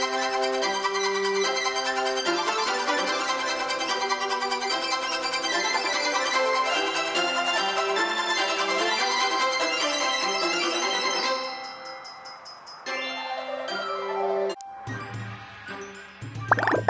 Música you